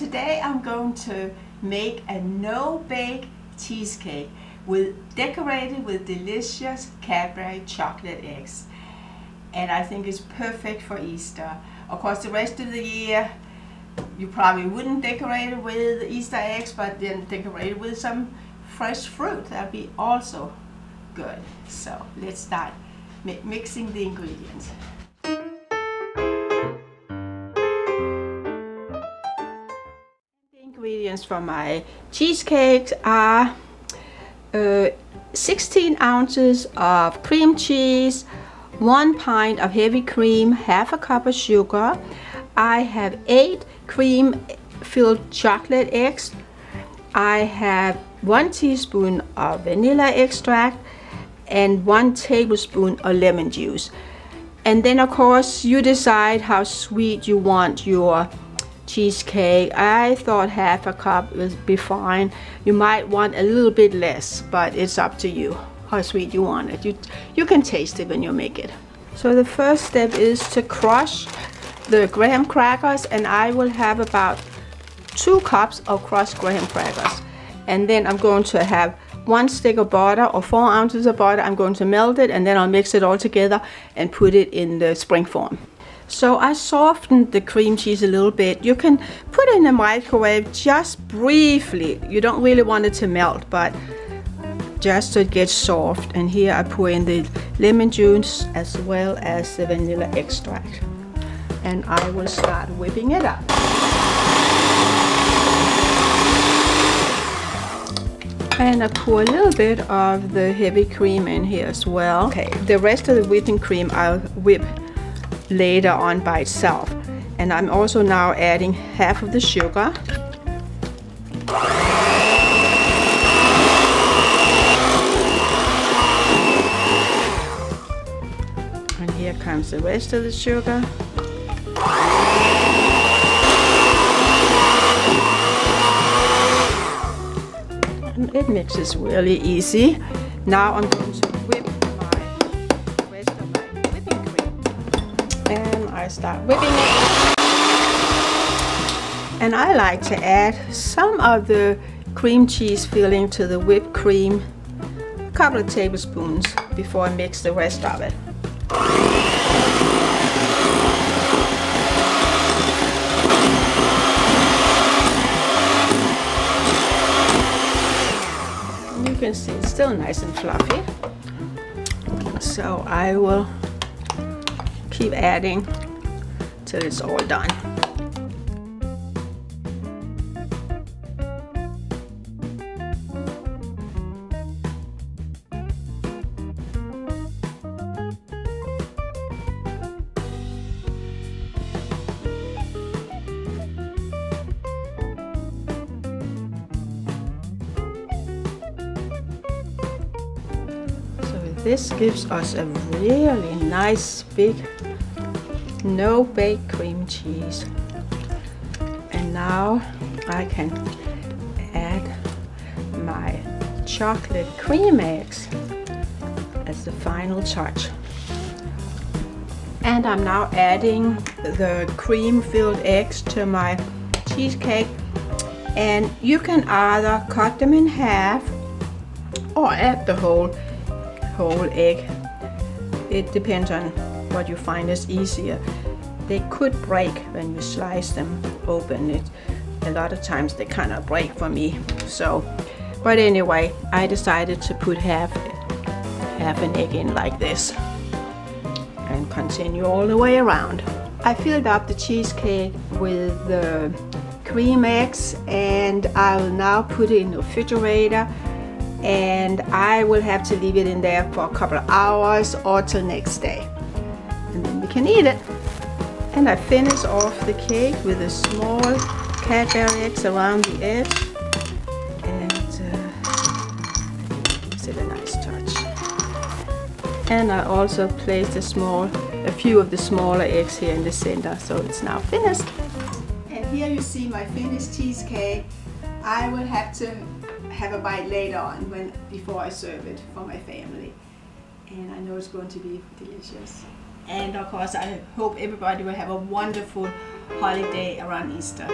today I'm going to make a no-bake cheesecake with decorated with delicious Cadbury chocolate eggs. And I think it's perfect for Easter. Of course, the rest of the year, you probably wouldn't decorate it with Easter eggs, but then decorate it with some fresh fruit. That'd be also good. So let's start mi mixing the ingredients. Ingredients for my cheesecakes are uh, 16 ounces of cream cheese, one pint of heavy cream, half a cup of sugar. I have eight cream filled chocolate eggs. I have one teaspoon of vanilla extract and one tablespoon of lemon juice. And then of course you decide how sweet you want your cheesecake. I thought half a cup would be fine. You might want a little bit less, but it's up to you how sweet you want it. You, you can taste it when you make it. So the first step is to crush the graham crackers and I will have about two cups of crushed graham crackers. And then I'm going to have one stick of butter or four ounces of butter. I'm going to melt it and then I'll mix it all together and put it in the spring form. So I softened the cream cheese a little bit. You can put it in the microwave just briefly. You don't really want it to melt, but just so it gets soft. And here I pour in the lemon juice as well as the vanilla extract. And I will start whipping it up. And I pour a little bit of the heavy cream in here as well. Okay, the rest of the whipping cream I'll whip later on by itself. And I'm also now adding half of the sugar. And here comes the rest of the sugar. It mixes really easy. Now I'm going to start whipping it. And I like to add some of the cream cheese filling to the whipped cream, a couple of tablespoons before I mix the rest of it. You can see it's still nice and fluffy. So I will keep adding till it's all done. So this gives us a really nice big no baked cream cheese. And now I can add my chocolate cream eggs as the final touch and I'm now adding the cream filled eggs to my cheesecake. And you can either cut them in half or add the whole whole egg. It depends on what you find is easier. They could break when you slice them open. It, a lot of times they kind of break for me. So, but anyway, I decided to put half, half an egg in like this and continue all the way around. I filled up the cheesecake with the cream eggs and I will now put it in the refrigerator and I will have to leave it in there for a couple of hours or till next day can eat it. And I finish off the cake with a small Cadbury eggs around the edge and uh, gives it a nice touch. And I also placed a small, a few of the smaller eggs here in the center, so it's now finished. And here you see my finished cheesecake. I will have to have a bite later on when before I serve it for my family. And I know it's going to be delicious. And of course, I hope everybody will have a wonderful holiday around Easter.